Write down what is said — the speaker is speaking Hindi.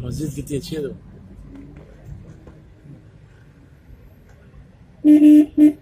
मस्जिद कितनी अच्छी है तो। हम्म, हम्म।